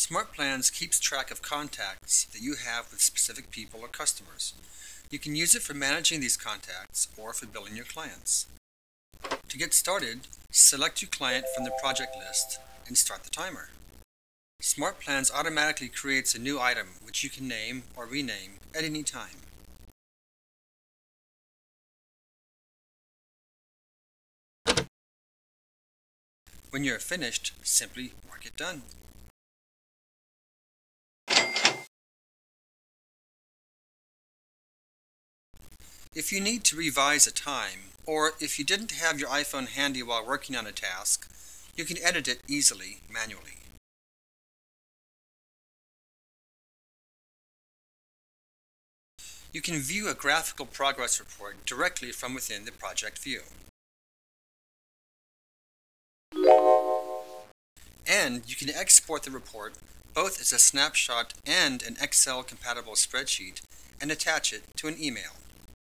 SmartPlans keeps track of contacts that you have with specific people or customers. You can use it for managing these contacts or for billing your clients. To get started, select your client from the project list and start the timer. SmartPlans automatically creates a new item which you can name or rename at any time. When you are finished, simply mark it done. If you need to revise a time, or if you didn't have your iPhone handy while working on a task, you can edit it easily manually. You can view a graphical progress report directly from within the project view. And you can export the report both as a snapshot and an Excel compatible spreadsheet and attach it to an email.